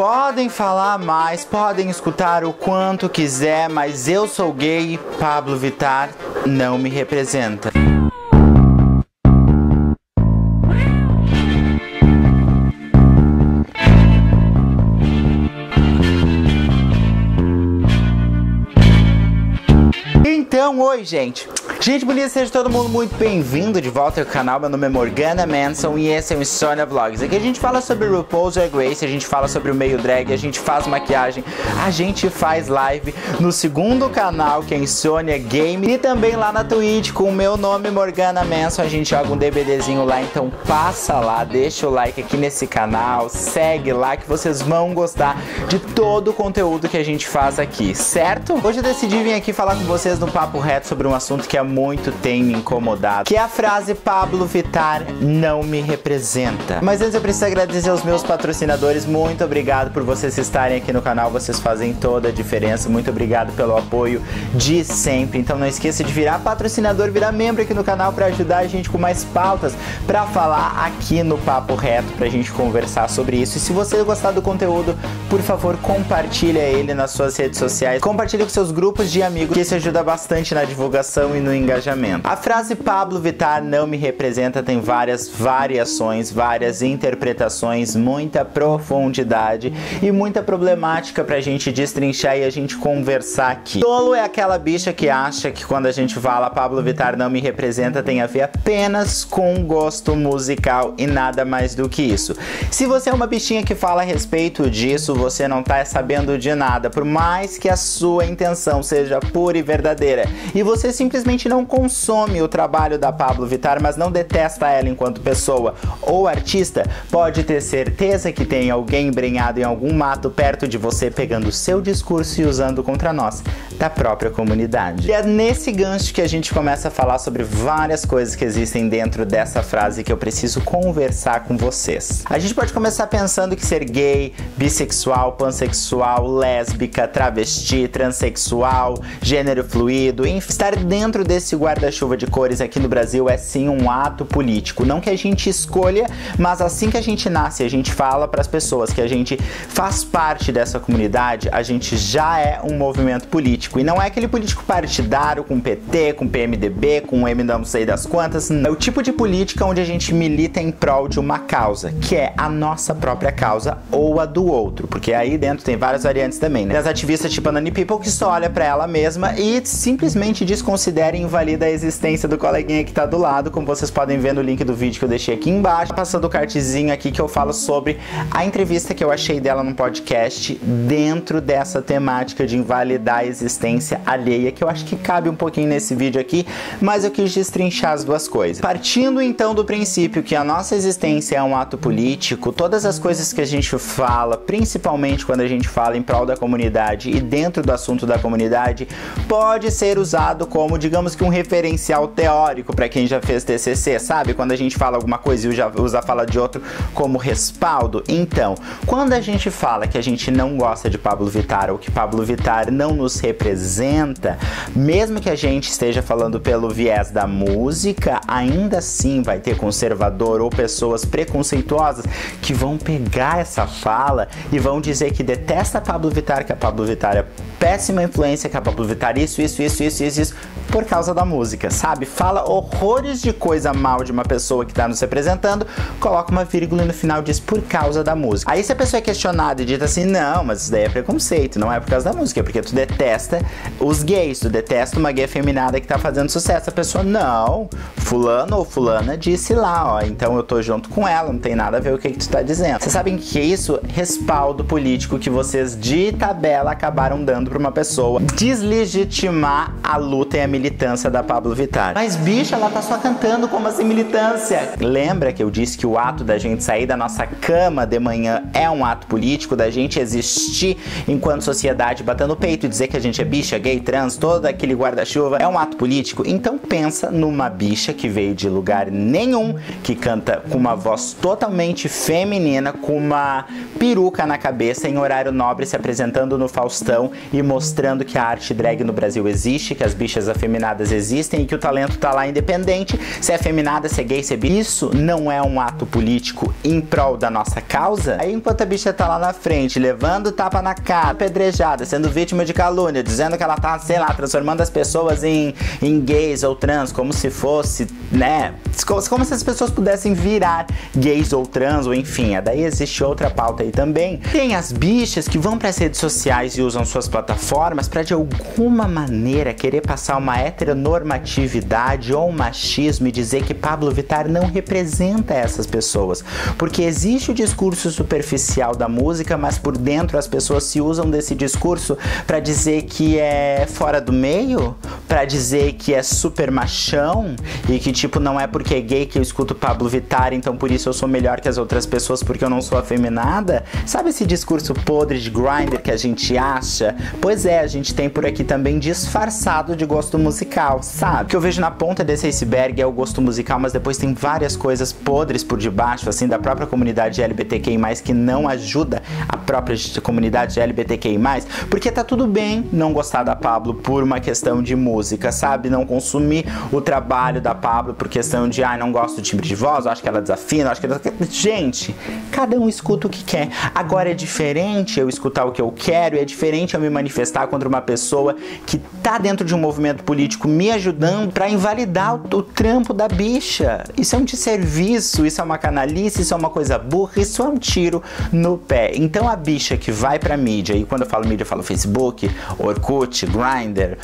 Podem falar mais, podem escutar o quanto quiser, mas eu sou gay, Pablo Vitar não me representa. Então, oi, gente. Gente bonita, seja todo mundo muito bem-vindo de volta ao canal. Meu nome é Morgana Manson e esse é o Insônia Vlogs. Aqui a gente fala sobre RuPaul's Drag Race, a gente fala sobre o meio drag, a gente faz maquiagem, a gente faz live no segundo canal, que é Insônia Game, e também lá na Twitch com o meu nome Morgana Manson. A gente joga um DBDzinho lá, então passa lá, deixa o like aqui nesse canal, segue lá que vocês vão gostar de todo o conteúdo que a gente faz aqui, certo? Hoje eu decidi vir aqui falar com vocês no papo reto sobre um assunto que é muito tem me incomodado, que é a frase Pablo Vitar não me representa. Mas antes eu preciso agradecer aos meus patrocinadores, muito obrigado por vocês estarem aqui no canal, vocês fazem toda a diferença, muito obrigado pelo apoio de sempre. Então não esqueça de virar patrocinador, virar membro aqui no canal para ajudar a gente com mais pautas para falar aqui no Papo Reto, pra gente conversar sobre isso. E se você gostar do conteúdo, por favor, compartilha ele nas suas redes sociais, compartilha com seus grupos de amigos, que isso bastante na divulgação e no engajamento. A frase Pablo Vittar não me representa tem várias variações, várias interpretações, muita profundidade e muita problemática pra gente destrinchar e a gente conversar aqui. Tolo é aquela bicha que acha que quando a gente fala Pablo Vittar não me representa tem a ver apenas com gosto musical e nada mais do que isso. Se você é uma bichinha que fala a respeito disso, você não tá sabendo de nada, por mais que a sua intenção seja pura e verdadeira, e você simplesmente não consome o trabalho da Pablo Vittar, mas não detesta ela enquanto pessoa ou artista, pode ter certeza que tem alguém embrenhado em algum mato perto de você pegando seu discurso e usando contra nós, da própria comunidade. E é nesse gancho que a gente começa a falar sobre várias coisas que existem dentro dessa frase que eu preciso conversar com vocês. A gente pode começar pensando que ser gay, bissexual, pansexual, lésbica, travesti, transexual, gênero fluido, enfim, estar dentro desse guarda-chuva de cores aqui no Brasil é sim um ato político. Não que a gente escolha, mas assim que a gente nasce, a gente fala para as pessoas que a gente faz parte dessa comunidade, a gente já é um movimento político. E não é aquele político partidário com PT, com PMDB, com M não sei das quantas. É o tipo de política onde a gente milita em prol de uma causa, que é a nossa própria causa ou a do outro. Porque aí dentro tem várias variantes também, né? Tem as ativistas tipo a Nani People que só olha para ela mesma e simplesmente desconsidera e invalida a existência do coleguinha que tá do lado, como vocês podem ver no link do vídeo que eu deixei aqui embaixo. Passando o cartezinho aqui que eu falo sobre a entrevista que eu achei dela no podcast dentro dessa temática de invalidar a existência alheia, que eu acho que cabe um pouquinho nesse vídeo aqui, mas eu quis destrinchar as duas coisas. Partindo então do princípio que a nossa existência é um ato político, todas as coisas que a gente fala, principalmente quando a gente fala em prol da comunidade e dentro do assunto da comunidade, pode ser usado como, digamos que um referencial teórico para quem já fez TCC, sabe? Quando a gente fala alguma coisa e usa a fala de outro como respaldo. Então, quando a gente fala que a gente não gosta de Pablo Vittar ou que Pablo Vittar não nos representa, mesmo que a gente esteja falando pelo viés da música, ainda assim vai ter conservador ou pessoas preconceituosas que vão pegar essa fala e vão dizer que detesta Pablo Vittar, que a Pablo Vittar é péssima influência, que a Pablo Vittar isso, isso, isso, isso, isso, isso, por causa da música, sabe? Fala horrores de coisa mal de uma pessoa que tá nos representando, coloca uma vírgula no final e diz por causa da música. Aí se a pessoa é questionada e diz assim, não, mas isso daí é preconceito, não é por causa da música, é porque tu detesta os gays, tu detesta uma gay feminada que tá fazendo sucesso. A pessoa, não, fulano ou fulana disse lá, ó, então eu tô junto com ela, não tem nada a ver o que, que tu tá dizendo. Vocês sabem que é isso? Respaldo político que vocês de tabela acabaram dando pra uma pessoa deslegitimar a luta e a militância da Pablo Vittar. Mas bicha, ela tá só cantando como assim militância? Lembra que eu disse que o ato da gente sair da nossa cama de manhã é um ato político, da gente existir enquanto sociedade, batendo o peito e dizer que a gente é bicha, gay, trans, todo aquele guarda-chuva, é um ato político? Então pensa numa bicha que veio de lugar nenhum, que canta com uma voz totalmente feminina, com uma peruca na cabeça, em horário nobre, se apresentando no Faustão e mostrando que a arte drag no Brasil existe existe, que as bichas afeminadas existem e que o talento tá lá independente. Se é feminada, se é gay, se é bi. Isso não é um ato político em prol da nossa causa? Aí enquanto a bicha tá lá na frente, levando tapa na cara, apedrejada, sendo vítima de calúnia, dizendo que ela tá, sei lá, transformando as pessoas em, em gays ou trans, como se fosse, né? Como se as pessoas pudessem virar gays ou trans, ou enfim. Daí existe outra pauta aí também. Tem as bichas que vão para as redes sociais e usam suas plataformas para de alguma maneira querer passar uma heteronormatividade ou um machismo e dizer que Pablo Vittar não representa essas pessoas. Porque existe o discurso superficial da música, mas por dentro as pessoas se usam desse discurso para dizer que é fora do meio, para dizer que é super machão e que tipo não é porque é gay que eu escuto Pablo Vittar, então por isso eu sou melhor que as outras pessoas porque eu não sou afeminada. Sabe esse discurso podre de grinder que a gente acha? Pois é, a gente tem por aqui também disfarçado de gosto musical, sabe? O que eu vejo na ponta desse iceberg é o gosto musical, mas depois tem várias coisas podres por debaixo, assim, da própria comunidade LGBTQI+, que não ajuda a própria comunidade LGBTQI+, porque tá tudo bem não gostar da Pablo por uma questão de música, sabe? Não consumir o trabalho da Pablo por questão de, ah, não gosto do timbre de voz, acho que ela desafina, acho que ela... Gente, cada um escuta o que quer. Agora é diferente eu escutar o que eu quero, é diferente eu me manifestar contra uma pessoa que tá dentro de um movimento político me ajudando para invalidar o, o, trampo da bicha. Isso é um desserviço, isso é uma canalice, isso é uma coisa burra, isso é um tiro no pé. Então a bicha que vai pra mídia, e quando eu falo mídia eu falo Facebook, Orkut, Grindr,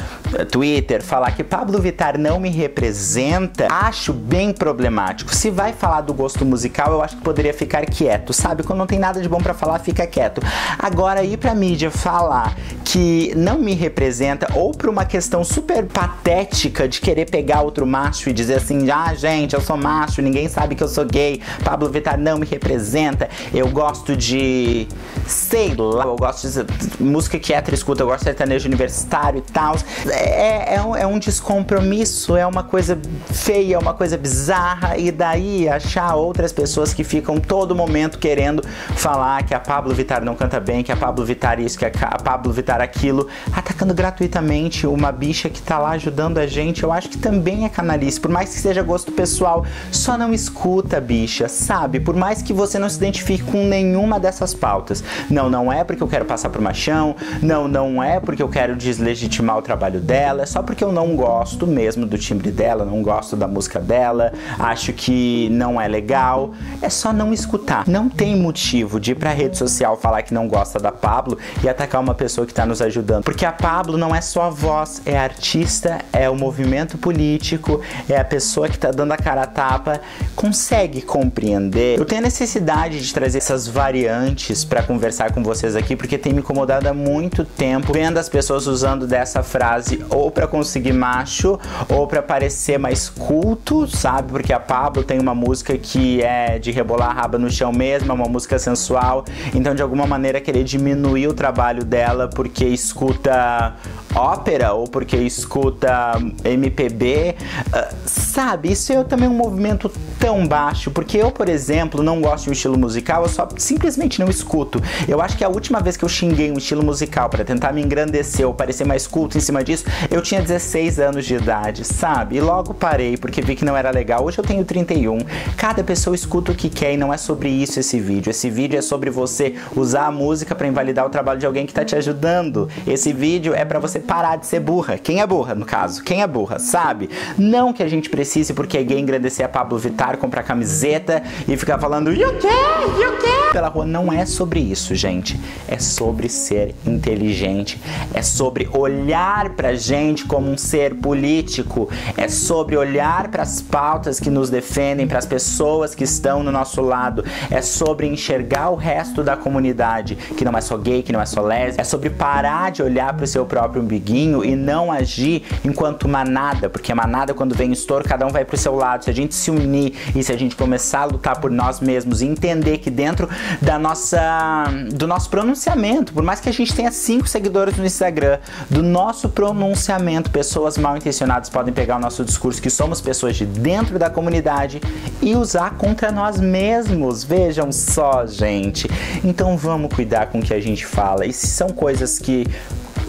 Twitter, falar que Pablo Vittar não me representa, acho bem problemático. Se vai falar do gosto musical, eu acho que poderia ficar quieto, sabe? Quando não tem nada de bom para falar, fica quieto. Agora ir pra mídia falar que não me representa ou por uma questão super patética de querer pegar outro macho e dizer assim: "Ah, gente, eu sou macho, ninguém sabe que eu sou gay. Pablo Vittar não me representa. Eu gosto de sei lá, eu gosto de música que escuta, eu gosto de sertanejo universitário e tal". É, é, um, é um descompromisso, é uma coisa feia, é uma coisa bizarra e daí achar outras pessoas que ficam todo momento querendo falar que a Pablo Vittar não canta bem, que a Pablo Vittar isso, que a Pablo Vittar aquilo, atacando gratuitamente uma bicha que tá lá ajudando a gente, eu acho que também é canalice, por mais que seja gosto pessoal, só não escuta, bicha, sabe? Por mais que você não se identifique com nenhuma dessas pautas. Não, não é porque eu quero passar por machão, não, não é porque eu quero deslegitimar o trabalho dela, é só porque eu não gosto mesmo do timbre dela, não gosto da música dela, acho que não é legal, é só não escutar. Não tem motivo de ir pra rede social falar que não gosta da Pablo e atacar uma pessoa que está nos ajudando. Porque a Pablo não é só a voz, é artista, é o movimento político, é a pessoa que está dando a cara a tapa. Consegue compreender? Eu tenho a necessidade de trazer essas variantes para conversar com vocês aqui, porque tem me incomodado há muito tempo vendo as pessoas usando dessa frase ou para conseguir macho ou para parecer mais culto, sabe? Porque a Pablo tem uma música que é de rebolar a raba no chão mesmo, é uma música sensual. Então, de alguma maneira, querer diminuir o trabalho dela porque escuta ópera ou porque escuta MPB, uh, ah, sabe? Isso é também um movimento tão baixo, porque eu, por exemplo, não gosto de um estilo musical, eu só simplesmente não escuto. Eu acho que a última vez que eu xinguei um estilo musical para tentar me engrandecer ou parecer mais culto em cima disso, eu tinha 16 anos de idade, sabe? E logo parei porque vi que não era legal. Hoje eu tenho 31. Cada pessoa escuta o que quer e não é sobre isso esse vídeo. Esse vídeo é sobre você usar a música para invalidar o trabalho de alguém que tá te ajudando. Esse vídeo é para você parar de ser burra. Quem é burra, no caso? Quem é burra, sabe? Não que a gente precise, porque é gay, engrandecer a Pablo Vittar, comprar camiseta e ficar falando e o quê? E o quê? Pela rua. Não é sobre isso, gente. É sobre ser inteligente. É sobre olhar pra gente como um ser político. É sobre olhar para as pautas que nos defendem, para as pessoas que estão no nosso lado. É sobre enxergar o resto da comunidade, que não é só gay, que não é só lésbica. É sobre parar de olhar para o seu próprio umbiguinho e não agir enquanto manada, porque manada quando vem estouro, cada um vai pro seu lado. Se a gente se unir e se a gente começar a lutar por nós mesmos e entender que dentro da nossa do nosso pronunciamento, por mais que a gente tenha cinco seguidores no Instagram, do nosso pronunciamento, pessoas mal intencionadas podem pegar o nosso discurso que somos pessoas de dentro da comunidade e usar contra nós mesmos. Vejam só, gente. Então vamos cuidar com o que a gente fala. E se são coisas que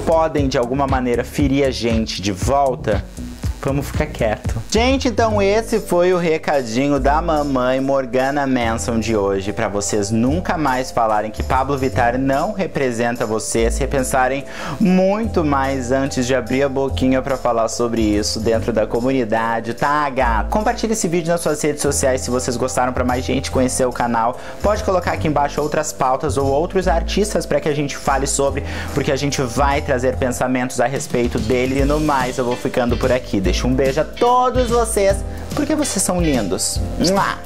podem de alguma maneira ferir a gente de volta, vamos ficar quieto. Gente, então esse foi o recadinho da mamãe Morgana Manson de hoje para vocês nunca mais falarem que Pablo Vittar não representa vocês, repensarem muito mais antes de abrir a boquinha para falar sobre isso dentro da comunidade, tá? Compartilhe esse vídeo nas suas redes sociais se vocês gostaram para mais gente conhecer o canal. Pode colocar aqui embaixo outras pautas ou outros artistas para que a gente fale sobre, porque a gente vai trazer pensamentos a respeito dele e no mais eu vou ficando por aqui. Deixa um beijo a todos vocês, porque vocês são lindos. Mua!